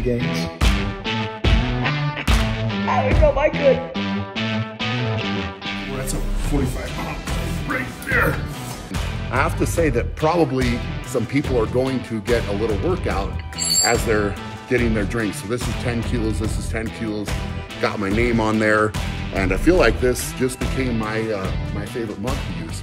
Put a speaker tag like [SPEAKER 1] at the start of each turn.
[SPEAKER 1] gains.
[SPEAKER 2] I don't know I.
[SPEAKER 3] Well, that's a 45 pound right there.
[SPEAKER 4] I have to say that probably some people are going to get a little workout as they're getting their drinks. So this is 10 kilos, this is 10 kilos, got my name on there. And I feel like this just became my, uh, my favorite mug to use.